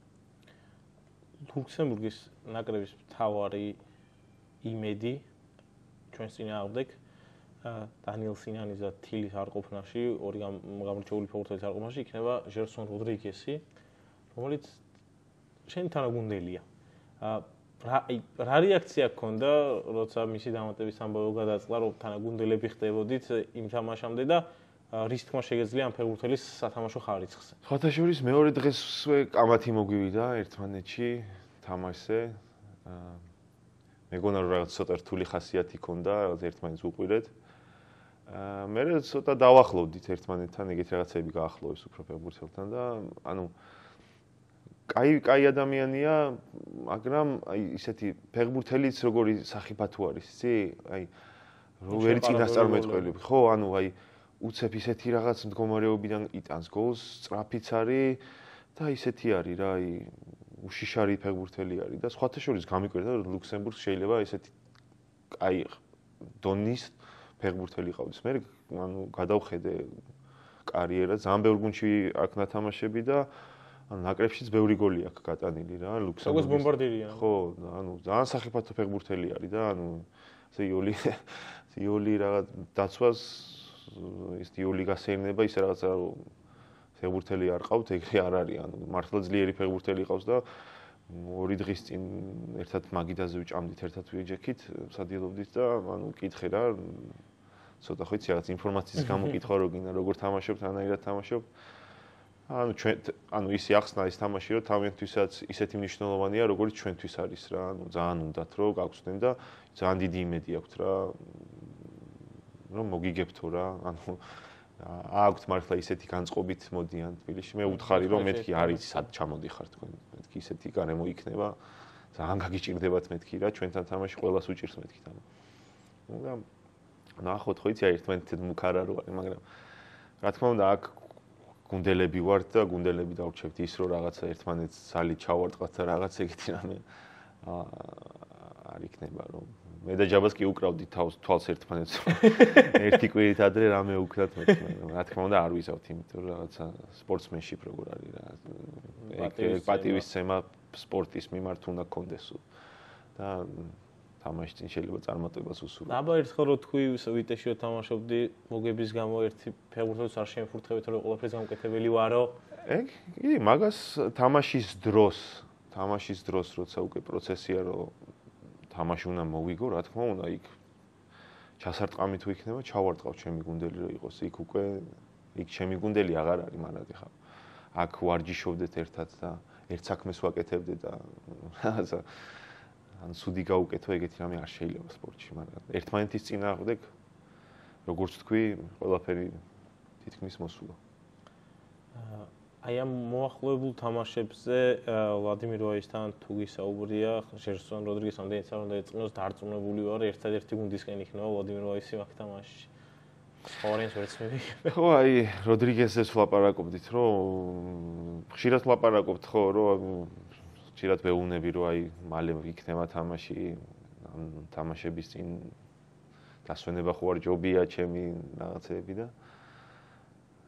ლუქსემბურგის ნაკრების მთავარი იმედი ჩვენს წინააღმდეგ დანიელ სინანის და თილის არყოფნაში, ორი გამორჩეული ფეხბურთელის არყოფნაში იქნება ჟერსონ როდრიგესი, რომელიც შენ თანაგუნდელია. რა რა რეაქცია გქონდა, როცა მისი დამატების ამბავი გადაწყდა, რომ თანაგუნდელები ხდებოდით იმ თამაშამდე და რის თქმა შეგეძლია ამ ფეხბურთელის სათამაშო ხარისხს. ფათაშორის მეორე დღესვე კამათი მოგვივიდა ერთმანეთში თამაშზე. აა მეგონა რომ რაღაც ცოტა რთული ხასიათი ქონდა, ერთმანეთს უყვირეთ. აა მე ცოტა დავახლოვდით ერთმანეთთან, ეგეთ რაღაცები გაახლოვეს უფრო ფეხბურთელთან და ანუ კაი კაი ადამიანია, მაგრამ აი ისეთი ფეხბურთელიც როგორი სახიფათო არის, იცი? აი რო ვერ წინასწარმეტყველი, ხო, ანუ აი უცებ ისეთი რაღაც მდგომარეობიდან იტანს გოლს, სწრაფიც არის და ისეთი არის რა, აი უშიშარი ფეგურთელი არის და სხვათა შორის გამიკვირდა რომ ლუქსემბურგს შეიძლება ესეთი აი დონის ფეგურთელი ყავდეს. მე ანუ გადავხედე კარიერა ძალიან ბევრ გუნდში აქ ნათამაშები და ანუ ნაკრებშიც ბევრი გოლი აქვს გატანილი რა ლუქსემბურგის. როგორც ბომბარდირია. ხო, ანუ ძალიან სახიფათო ფეგურთელი არის და ანუ ესე იოლი <laughs> იოლი რაღაც დაცვას ის იოლი გასეირნება ის რაღაცა ფეგურთელი არ ყავთ, ეგრე არ არის, ანუ მართლა ძლიერი ფეგურთელი ყავს და ორი დღის წინ ერთად მაგიდაზე ვჭამდით, ერთად ვიეჯექით, სადიელობდით და ანუ კითხე რა ცოტა ხო იცი რაღაც ინფორმაციის გამოკითხვა რო გინდა როგორ თამაშობთ, ანაირად თამაშობ. ანუ ჩვენ ანუ ისი ახსნა ის თამაში რომ თავიანთვისაც ისეთი მნიშვნელოვანია, როგორც ჩვენთვის არის რა. ანუ ძალიან უნდათ რომ გაგვხსნեն და ძალიან დიდი იმედი აქვთ რა რომ მოგიგებთო რა, ანუ აქვთ მართლა ისეთი განწყობით მოდიან თბილისში. მე უთხარი რომ მეთქი არის სად ჩამოდიხარ თქვენ. მეთქი ისეთი გარემო იქნება. ძალიან გაგიჭირდებათ მეთქი რა, ჩვენთან თამაში ყველას უჭირს მეთქი თამა. და ნახოთ ხო იცი ერთმანეთთან მუქარა რო არის, მაგრამ რა თქმა უნდა აქ გუნდელები ვართ და გუნდელები დავრჩებთ ის რომ რაღაცა ერთმანეთს ძალით ჩავარტყათ და რაღაც ეგეთი რამე აა არ იქნება რომ მე და ჯაბას კი უკრავდი თავს თვალს ერთმანეთს <laughs> ერთი კვირით ადრე რამე უკრათ მე რა თქმა უნდა არ ვიზავთ იმიტომ რომ რაღაცა სპორტსმენშიპ როგორ არის რა ეგ პატივისცემა სპორტის მიმართ უნდა კონდესო და თამაში წინ შეიძლება წარმატებას უსურვო. აბა ერთხელ რო თქვი ვიტეშიო თამაშობდი მოგების გამო ერთი ფეხბურთელს არ შემიფურთხებით რომ ყველაფერს გამკეთებელი ვარო. ეგ კი მაგას თამაშის დროს თამაშის დროს როცა უკვე პროცესია რომ თამაში უნდა მოვიგო, რა თქმა უნდა, იქ ჩასარტყამი თუ იქნება, ჩავარტყავ ჩემი გუნდელი რომ იყოს იქ უკვე იქ ჩემი გუნდელი აღარ არის მანადი ხა. აქ ვარჯიშობდეთ ერთად და ერთ საქმეს ვაკეთებდეთ და რაღაცა ან სუდი გაუკეთო ეგეთი რამე არ შეიძლება სპორტში, მაგრამ ერთმანეთის წინააღმდეგ როგორც თქვი, ყველაფერი თითქმის მოსულა. აი ამ მოახლოებულ თამაშებზე ვლადიმირ ვაისთან თუ გისაუბრია, შერსონ როდრიგეს ამდენი წარ უნდა ეწყნოს დარწმუნებული ვარ, ერთადერთი გუნდისკენ იქნება ვლადიმირ ვაისი მაგ თამაშში. ორენს ვერცმები. ხო, აი როდრიგესს ვლაპარაკობდით, რომ ხშირად ვლაპარაკობთ ხო, რომ ხშირად ვეუბნები, რომ აი მალე იქნება თამაში, ამ თამაშების წინ დასვენება ხო არ ჯობია ჩემი რაღაცები და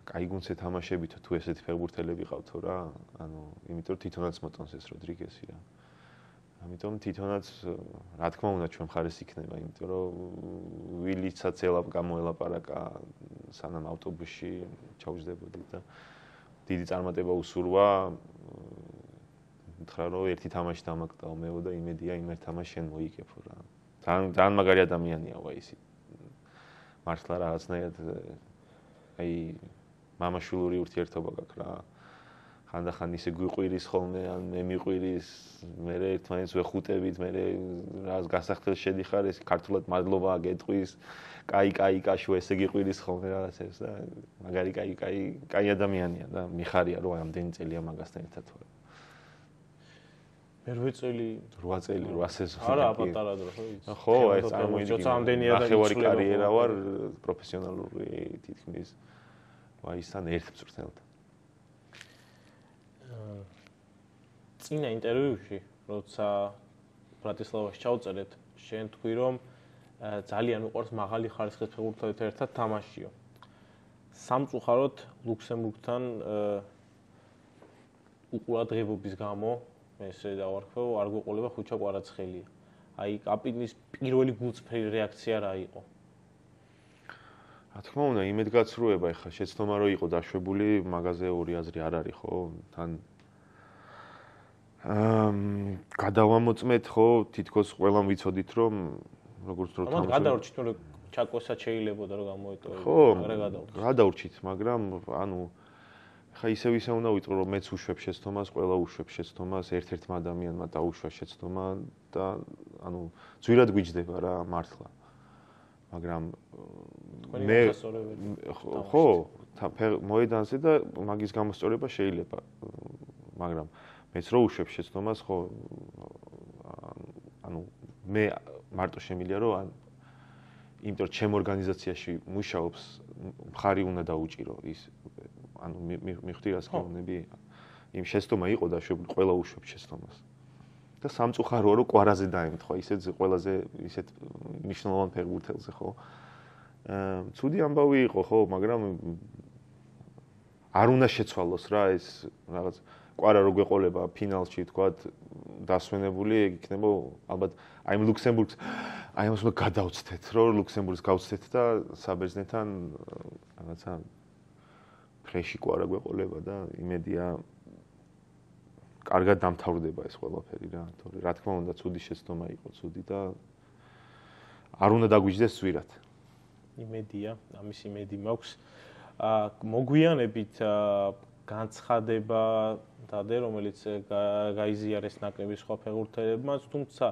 კაი გუნდზე თამაშებით თუ ესეთი ფეხბურთელები ყავთო რა, ანუ იმიტომ თვითონაც მოტონს ეს როდრიგესი რა. ამიტომ თვითონაც რა თქმა უნდა ჩვენ მხარეს იქნება, იმიტომ რომ ვილიცაც ელაპ გამოელაპარაკა სანამ ავტობუსში ჩავჯდებოდი და დიდი წარმატება უსურვა უთხრა რომ ერთი თამაში დამაკტაო მეო და იმედია იმ ერთ თამაშს შენ მოიგებო რა. ძალიან ძალიან მაგარი ადამიანია ვაისი. მართლა რაღაცნაირად აი მამაშულური ურთიერთობა გაქვს რა. ხანდახან ისე გვიყვირის ხოლმე ან მე მიყვირის, მე ერთმანეთს ვეხუტებით, მე რაღაც გასახდელ შედიხარ ეს ქართულად მადლობა გეტყვის. კაი, კაი, კაშო ესე გიყვირის ხოლმე რაღაც ეს და მაგარი კაი, კაი, კაი ადამიანია და მიხარია რომ ამდენი წელია მაგასთან ერთად ვარ. მე 8 წელი 8 წელი 8 სეზონი არა პატარა დრო ხო ხო ეს წარმოიდგინე ამდენია და ახევარი კარიერა ვარ პროფესიონალური თითქმის ვაისთან ერთ წრთელთან წინა ინტერვიუში როცა ბრატისლავაში ჩავწერეთ შენ თქვი რომ ძალიან უყვარს მაღალი ხარისხის ფეხბურთელთან ერთად თამაშიო სამწუხაროდ ლუქსემბურგთან უყურადღებობის გამო ესე დავარქვევ, არ გვეყოლება ხუჩა კვარაცხელია. აი კაპიტნის პირველი გულწრფელი რეაქცია რა იყო? რა თქმა უნდა, იმედგაცრუება ეხა შეცდომა რო იყო დაშვებული, მაგაზე ორი აზრი არ არის ხო? თან აм გადავამოწმეთ ხო, თითქოს ყველამ ვიცოდით რომ როგორც რო თამაში. მაგრამ გადავრჩით რომ ჩაკოსაც შეიძლება და რომ გამოეტოვე. ხო, გადავრჩით, მაგრამ ანუ ხა ისევ ისე უნდა ვიტყვი რომ მეც უშვებ შეცდომას, ყველა უშვებ შეცდომას, ერთ-ერთმა ადამიანმა დაუშვა შეცდომა და ანუ ძვირად გვიჯდება რა მართლა. მაგრამ მე ხო, მოედანზე და მაგის გამოსწორება შეიძლება. მაგრამ მეც რო უშვებ შეცდომას, ხო ანუ მე მარტო შემილია რომ ან იმიტომ რომ ჩემ ორგანიზაციაში მუშაობს მხარი უნდა დაუჭირო ის ანუ მიხვდი რას გეუბნები იმ შეცდომა იყო და შეგვი ყველა უშვებ შეცდომას და სამწუხაროა რომ კვარაზე დაემთხვა. ისეთ ყველაზე ისეთ მნიშვნელოვან ფეხბურთელზე ხო. აა ცუდი ამბავი იყო ხო მაგრამ არ უნდა შეცვალოს რა ეს რაღაც კვარა რო გვეყოლება ფინალში თქვა დასვენებული იქნება ალბათ აი ლუქსემბურგს აი ამას უნდა გადავწთეთ რომ ლუქსემბურგს გავწთეთ და საბერძნეთთან რაღაცა ფრეში კვარა გვეყოლება და იმედია კარგად დამთავრდება ეს ყველაფერი რა. თორე რა თქმა უნდა ცუდი შეცდომა იყო ცუდი და არ უნდა დაგვიჯდეს ზვირად იმედია ამის იმედი მაქვს. ა მოგვიანებით განცხადება დადე რომელიც გაიზიარეს ნაკრების სხვა ფეხბურთელებმა თუმცა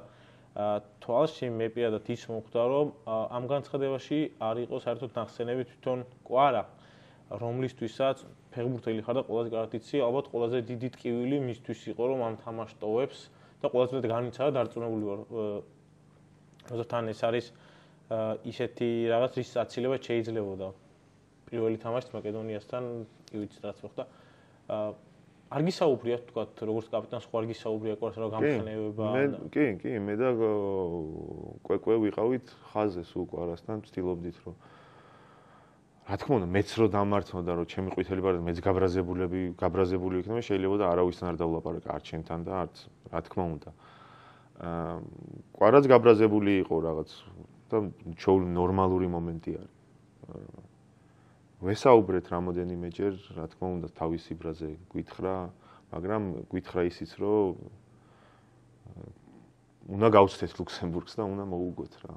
თვალში მე პირადად ის მომხდა რომ ამ განცხადებაში არ იყო საერთოდ ნახსენები თვითონ კვარა რომლისთვისაც ფეხბურთელი ხარ და ყველაზე კარგად იცი, ალბათ ყველაზე დიდი ტკივილი მისთვის იყო, რომ ამ თამაშს ტოვებს და ყველაზე მეტად განიცადა დარწმუნებული ვარ. როდესაც ეს არის ისეთი რაღაც რის აცილება შეიძლებოდა. პირველი თამაში მაკედონიასთან, კი ვიცი რაც მოხდა. არ გისაუბრია თქვა როგორც კაპიტანს ხო არ გისაუბრია ყურს რა გამხნევება მე კი კი მე და კვეკვე ვიყავით ხაზეს უკვე არასთან ვცდილობდით რომ რა თქმა უნდა მეც რო დამართმოდა რომ ჩემი ყვითელი ბარდა მეც გაბრაზებულები გაბრაზებული იქნება შეიძლება და არავისთან არ დავლაპარაკე არც ჩემთან და არც რა თქმა უნდა. აა ყვარაც გაბრაზებული იყო რაღაც და ჩოული ნორმალური მომენტი არის. ვესაუბრეთ რამოდენიმეჯერ რა თქმა უნდა თავისი ბრაზე გვითხრა მაგრამ გვითხრა ისიც რომ უნდა გავცდეთ ლუქსემბურგს და უნდა მოუგოთ რა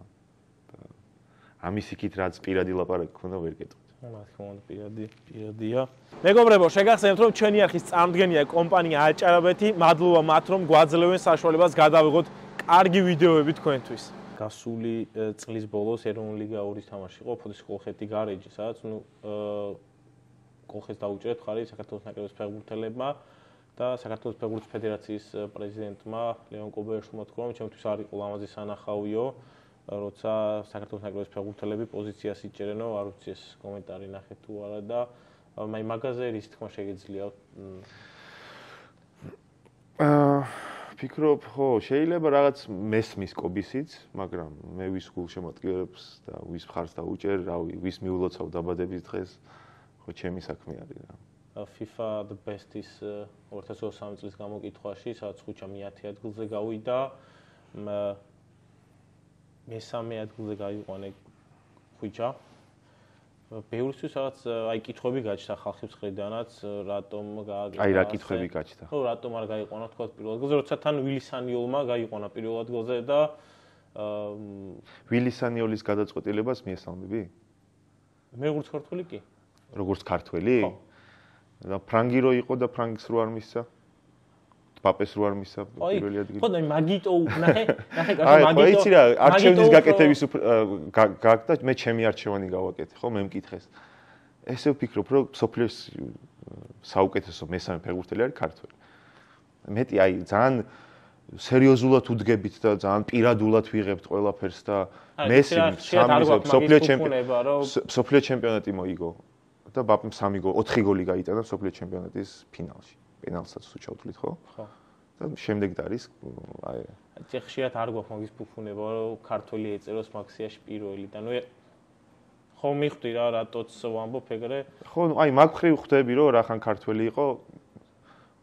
ამის იქით რაც პირადი ლაპარაკი ქონდა ვერ გეტყვით. რა თქმა უნდა პირადი პირადია. მეგობრებო, შეგახსენებთ რომ ჩვენი არხის წამდგენია კომპანია აჭარაბეთი, მადლობა მათ რომ გვაძლევენ საშუალებას გადავიღოთ კარგი ვიდეოები თქვენთვის. გასული წლის ბოლოს ეროვნული ლიგა 2-ის თამაში იყო ფოდის კოლხეთი გარეჯი, სადაც ნუ კოლხეთს დაუჭერეთ ხარი საქართველოს ნაკრების ფეხბურთელებმა და საქართველოს ფეხბურთის ფედერაციის პრეზიდენტმა ლეონ კობერშმა თქვა რომ ჩემთვის არ იყო ლამაზი სანახავიო. როცა საქართველოს ნაკრების ფეხბურთელები პოზიციას იჭერენო, არ ვიცი ეს კომენტარი ნახეთ თუ არა და მაი მაგაზე რის თქმა შეგიძლია აა ფიქრობ, ხო, შეიძლება რაღაც მესმის კობისიც, მაგრამ მე ვის გულ შემოწირებს და ვის მხარს დაუჭერ, რავი, ვის მიულოცავ დაბადების დღეს, ხო, ჩემი საქმე არის რა. FIFA the best is 2023 წლის გამოკითხვაში, სადაც ხუჩა მე-10 ადგილზე გავიდა. მესამე ადგილზე გაიყვანე ხუჭა. ბევრისთვის რაღაც აი კითხვები გაჩნდა ხალხის მხრიდანაც, რატომ გააკეთა. აი რა კითხვები გაჩნდა? ხო, რატომ არ გაიყვანა თქვა პირველ ადგილზე, როცა თან ვილისანიოლმა გაიყვანა პირველ ადგილზე და ვილისანიოლის გადაწყვეტილებას მიესალმები? მე როგორც ქართველი კი. როგორც ქართველი? ხო. და ფრანგი რო იყო და ფრანგის რო არ მისცა? პაპეს რო არ მისცა პირველი ადგილი. ხო და მაგიტო ნახე, ნახე <laughs> კაცო მაგიტო. აი, ხო იცი რა, არჩევნის გაკეთების გაკდა, მე ჩემი არჩევანი გავაკეთე, ხო, მე მკითხეს. ესე ვფიქრობ, რომ სოფლიოს საუკეთესო მესამე ფეხბურთელი არის ქართველი. მეტი აი, ძალიან სერიოზულად უდგებით და ძალიან პირადულად ვიღებთ ყველაფერს და მესი სამიზო სოფლიო ჩემპიონატი სოფლიო ჩემპიონატი მოიგო და ბაპემ სამი გოლი 4 გოლი გაიტანა სოფლიო ჩემპიონატის ფინალში. პენალსაც თუ ჩავთვლით, ხო? ხო. და შემდეგ და არის აი ეს ხშირად არ გვაქვს მაგის ფუფუნება, რომ ქართველი ეწეროს მაქსიაში პირველი და ნუ ხო მიხვდი რა რატოც ვამბობ ეგრე? ხო, აი მაგ ხრივ ხვდები რომ რახან ქართველი იყო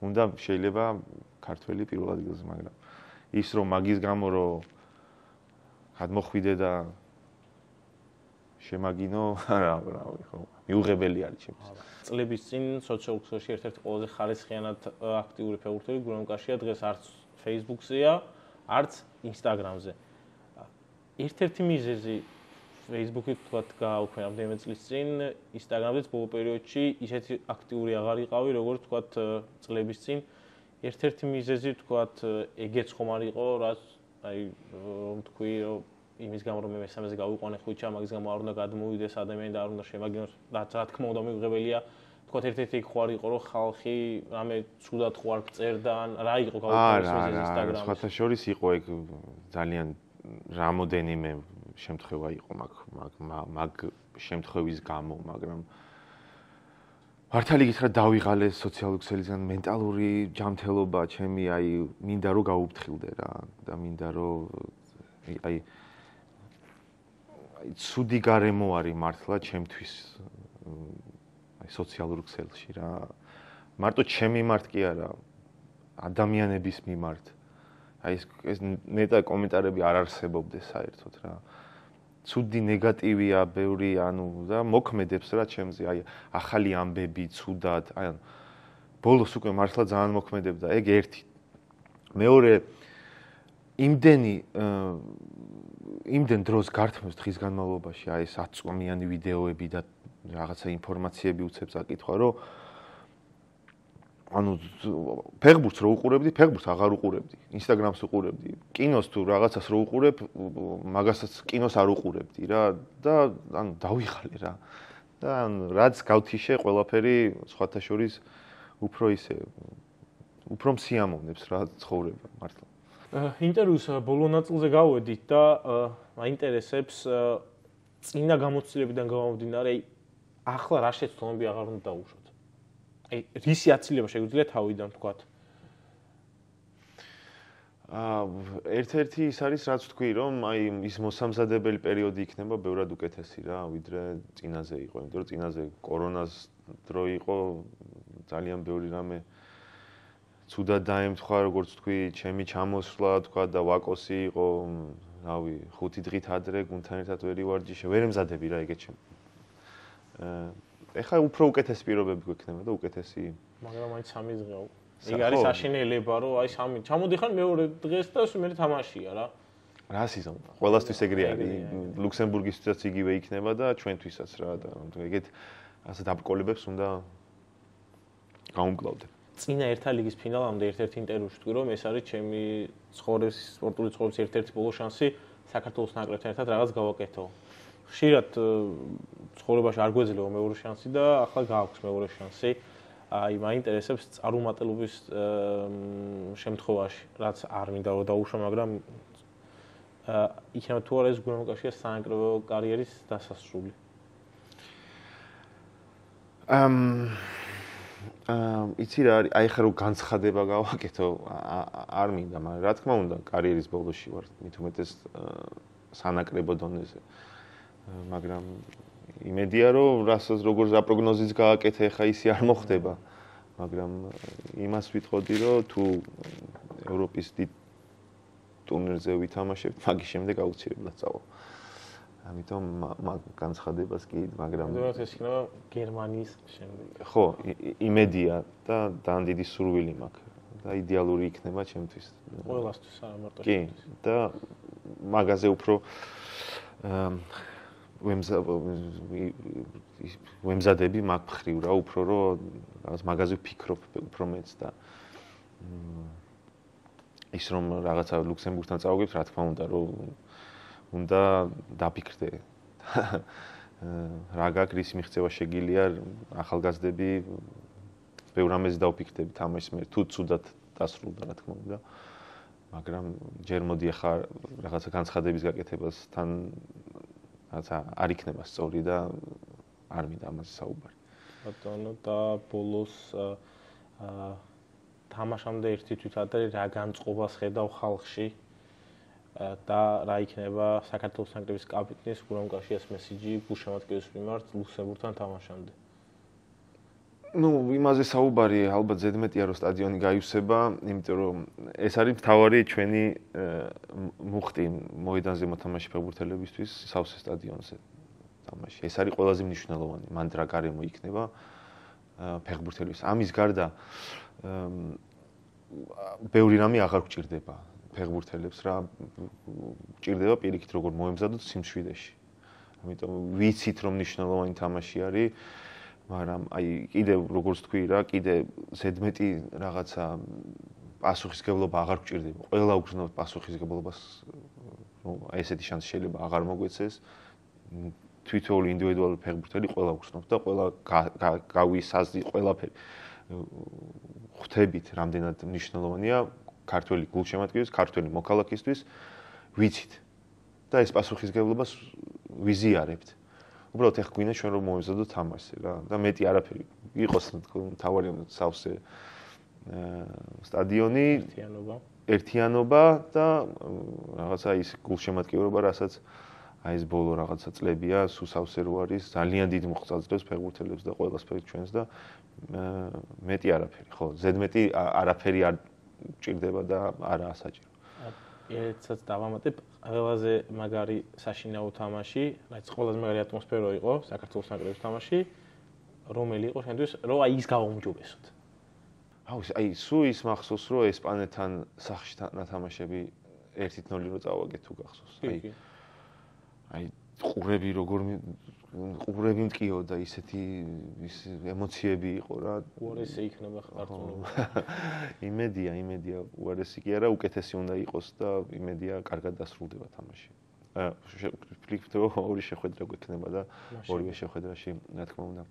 უნდა შეიძლება ქართველი პირველ ადგილზე, მაგრამ ის რომ მაგის გამო რომ გადმოხვიდე და შემაგინო, რა რა ხო, მიუღებელი არის ჩემთვის. წლების წინ სოციალურ ერთ-ერთი ყველაზე ხარისხიანად აქტიური ფეხბურთელი გრონკაშია დღეს არც Facebook-ზეა, არც Instagram-ზე. ერთ-ერთი მიზეზი Facebook-ი თქვათ გააუქმე ამდენიმე წლის წინ, Instagram-ზეც ბოლო პერიოდში ისეთი აქტიური აღარ იყავი, როგორც თქვათ წლების წინ. ერთ-ერთი მიზეზი თქვათ ეგეც ხომ არ იყო, რაც აი რომ თქვი რომ იმის გამო რომ მე მესამეს გავუყვანე ხუჩა, მაგის გამო არ უნდა გადმოვიდეს ადამიანი და არ უნდა შემაგინოს. და რა თქმა უნდა მიუღებელია თქვა ერთ-ერთი ხვარი იყო რომ ხალხი რამე ცუდად ხვარ წერდა ან რა იყო გავუკვირდეს ინსტაგრამში. არა, რა, შორის იყო ეგ ძალიან რამოდენიმე შემთხვევა იყო მაგ მაგ მაგ შემთხვევის გამო, მაგრამ მართალი გითხრა დავიღალე სოციალურ ქსელიდან მენტალური ჯანმრთელობა ჩემი აი მინდა რომ გაუფრთხილდე რა და მინდა რომ აი ცუდი გარემო არის მართლა ჩემთვის აი სოციალურ ქსელში რა. მარტო ჩემი მიმართ კი არა ადამიანების მიმართ აი ეს ეს მეტა კომენტარები არ არსებობდეს საერთოდ რა. ცუდი ნეგატივია ბევრი ანუ და მოქმედებს რა ჩემზე აი ახალი ამბები ცუდად აი ბოლოს უკვე მართლა ძალიან მოქმედებდა ეგ ერთი. მეორე იმდენი იმდენ დროს გართმევს დღის განმავლობაში აი ეს 10 წლიანი ვიდეოები და რაღაცა ინფორმაციები უცებ საკითხვა რომ ანუ ფეხბურთს რო უყურებდი, ფეხბურთს აღარ უყურებდი, ინსტაგრამს უყურებდი, კინოს თუ რაღაცას რო უყურებ, მაგასაც კინოს არ უყურებდი რა და ანუ დავიხალე რა. და რაც გავთიშე ყველაფერი სხვათა შორის უფრო ისე უფრო მსიამოვნებს რა ცხოვრება მართლა. ინტერვიუს ბოლო ნაწილზე გავედით და მაინტერესებს წინა გამოცდილებიდან გამომდინარე ახლა რა შეცდომები აღარ უნდა დაუშვოთ. აი რისი აცილება შეგვიძლია თავიდან თქვათ? აა ერთ-ერთი ის არის რაც თქვი რომ აი ის მოსამზადებელი პერიოდი იქნება ბევრად უკეთესი რა ვიდრე წინაზე იყო, იმიტომ რომ წინაზე კორონას დრო იყო ძალიან ბევრი რამე ცუდად დაემთხვა, როგორც თქვი, ჩემი ჩამოსვლა, თქვა და ვაკოსი იყო, რავი, ხუთი დღით ადრე გუნდთან ერთად ვერ ივარჯიშე, ვერ ემზადები რა ეგეთ ჩემ. აა ეხლა უფრო უკეთესი პირობები გვექნება და უკეთესი მაგრამ აი სამი დღეო. ეგ არის აშენელება, რომ აი სამი ჩამოდიხარ მეორე დღეს და მე თამაშია რა. რა სიზონ? ყველასთვის ეგრე არის. ლუქსემბურგისთვისაც იგივე იქნება და ჩვენთვისაც რა და ეგეთ ასე დაბრკოლებებს უნდა გაუმკლავდე. წინა ერთა ლიგის ფინალამდე ერთ-ერთი ინტერვიუში თქვი რომ ეს არის ჩემი ცხოვრების სპორტული ცხოვრების ერთ-ერთი ბოლო შანსი საქართველოს ნაკრებთან ერთად რაღაც გავაკეთო. ხშირად ცხოვრებაში არ გვეძლევა მეორე შანსი და ახლა გააქვს მეორე შანსი. აი მაინტერესებს წარუმატებლობის შემთხვევაში, რაც არ მინდა რომ დაუშვა, მაგრამ იქნება თუ არა ეს გუნდკავშირის საანკრებო კარიერის დასასრული. ამ აა იცი რა არის აი ხა რომ განცხადება გავაკეთო არ მინდა მაგრამ რა თქმა უნდა კარიერის ბოლოში ვარ მით უმეტეს სანაკრებო დონეზე. მაგრამ იმედია რომ რასაც როგორ ზაპროგნოზის გააკეთე ხა ისი არ მოხდება. მაგრამ იმას ვიტყოდი რომ თუ ევროპის დიდ ტურნირზე ვითამაშებ მაგის შემდეგ აუცილებლად წავალ ამიტომ მაგ განცხადებას კი, მაგრამ ზოგადად ეს იქნება გერმანიის შემდეგ. ხო, იმედია და ძალიან დიდი სურვილი მაქვს და იდეალური იქნება ჩემთვის. ყველასთვის არა მარტო კი, და მაგაზე უფრო ვემზა ვემზადები მაგ ხრივ რა, უფრო რომ რაღაც მაგაზე ვფიქრობ უფრო მეც და ის რომ რაღაცა ლუქსემბურგთან წავაგებ, რა თქმა უნდა, რომ უნდა დაფიქრდე. <laughs> რა გაგრის მიღწევა შეგილია ახალგაზრდები ბევრ ამაზე დავფიქრდები თამაშს მე თუ ცუდად დასრულდა რა თქმა უნდა. მაგრამ ჯერ მოდი ახლა რაღაცა განცხადების გაკეთებას თან რაღაცა არ იქნება სწორი და არ მინდა ამაზე საუბარი. ბატონო და ბოლოს აა თამაშამდე ერთი თვით ადრე რა განწყობას ხედავ ხალხში და რა იქნება საქართველოს ნაკრების კაპიტნის გურამკაშიას მესიჯი გუშამატკივის მიმართ ლუქსემბურგთან თამაშამდე. ну, იმაზე საუბარი ალბათ ზედმეტია რომ სტადიონი გაივსება, იმიტომ რომ ეს არის მთავარი ჩვენი მუხტი მოედანზე მოთამაშე ფეხბურთელებისთვის სავსე სტადიონზე თამაში. ეს არის ყველაზე მნიშვნელოვანი, მან რა გარემო იქნება ფეხბურთელის. ამის გარდა ბევრი რამე აღარ გჭირდება. ფეხბურთელებს რა ჭირდება პირიქით როგორ მოემზადოთ სიმშვიდეში. ამიტომ ვიცით რომ მნიშვნელოვანი თამაში არის, მაგრამ აი კიდე როგორც თქვი რა, კიდე ზედმეტი რაღაცა პასუხისგებლობა აღარ გჭირდება. ყველა უგრძნობს პასუხისგებლობას. აი ესეთი შანსი შეიძლება აღარ მოგვეცეს. თვითონ ინდივიდუალური ფეხბურთელი ყველა უგრძნობს და ყველა გავისაზი ყველაფერი. ხვდებით, რამდენად მნიშვნელოვანია ქართველი გულშემატკივრის, ქართველი მოქალაქისთვის ვიცით. და ეს პასუხისგებლობას ვიზიარებთ. უბრალოდ ეხ გვინდა ჩვენ რომ მოვიზადოთ თამაშზე რა. და მეტი არაფერი იყოს თავარი სავსე სტადიონი. ერთიანობა. ერთიანობა და რაღაცა ის გულშემატკივრობა რასაც აი ეს ბოლო რაღაცა წლებია სუსავსე რო არის ძალიან დიდ მოხწაზრებს ფეხბურთელებს და ყველას ფეხ ჩვენს და მეტი არაფერი ხო? ზედმეტი არაფერი არ ჭირდება და არაა საჭირო. ერთსაც დავამატებ, ყველაზე მაგარი საშინაო თამაში, რაც ყველაზე მაგარი ატმოსფერო იყო საქართველოს ნაკრების თამაში, რომელი იყო შენთვის, რომ აი ის გავუმჯობესოთ. აუ, აი სუ ის მახსოვს, რომ ესპანეთთან სახში თამაშები 1-0 რო წავაგე თუ გახსოვს. აი აი ყურები როგორ ყურები მტკიოდა, ისეთი ის ემოციები იყო რა. უარესი იქნება ხარტულობა. <laughs> იმედია, იმედია, უარესი კი არა, უკეთესი უნდა იყოს და იმედია კარგად დასრულდება თამაში. ფიქრობ ორი შეხვედრა გვექნება და ორივე შეხვედრაში, რა თქმა უნდა,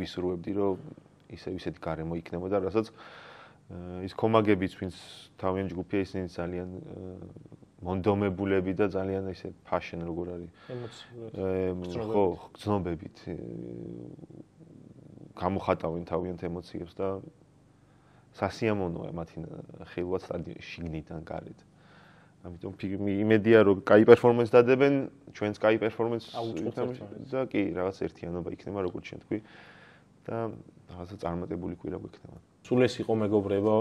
ვისურვებდი, რომ ისე ისეთი გარემო იქნებოდა, რასაც ის კომაგებიც, ვინც თავიანთ ჯგუფია, ისინი ძალიან მონდომებულები და ძალიან ისე ფაშენ როგორ არის? ემოციები ხო გზნობებით გამოხატავენ თავიანთ ემოციებს და სასიამოვნოა მათი ხილვა შიგნიდან გარეთ. ამიტომ იმედია რომ კაი პერფორმანს დადებენ ჩვენს კაი პერფორმანს და კი რაღაც ერთიანობა იქნება როგორც ჩვენ თქვი და რაღაცა წარმატებული კვირა გვექნება. სულ ეს იყო მეგობრებო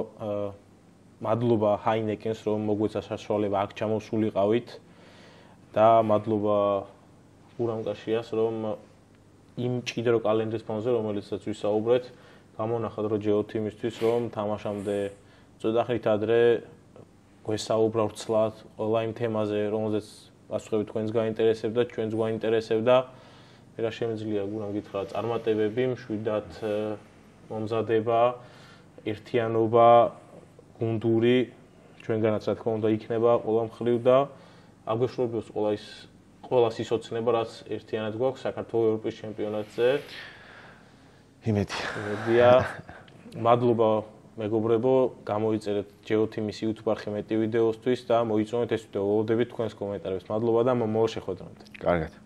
მადლობა ჰაინეკენს რომ მოგვეცა საშუალება აქ ჩამოსულიყავით და მადლობა ურამკაშიას რომ იმ ჭიდრო კალენდრის ფონზე რომელიცაც ვისაუბრეთ გამონახოთ რომ ჯეოთიმისთვის რომ თამაშამდე წოდახით ადრე გვესაუბრა ვრცლად ყველა იმ თემაზე რომელზეც პასუხები თქვენს გაინტერესებდა ჩვენს გაინტერესებდა რა შემიძლია გულამ გითხრა წარმატებები მშვიდად მომზადება ერთიანობა გუნდური ჩვენგანაც რა თქმა უნდა იქნება ყველა მხრივ და აგვეშრობებს ყველა ის ყველა სიცოცხლება რაც ერთიანად გვაქვს საქართველოს ევროპის ჩემპიონატზე. იმედია. იმედია. მადლობა მეგობრებო, გამოიწერეთ GeoTeam-ის YouTube არხი მეტი ვიდეოსთვის და მოიწონეთ ეს ვიდეო. ველოდებით თქვენს კომენტარებს. მადლობა და მომავალ შეხვედრამდე. კარგად.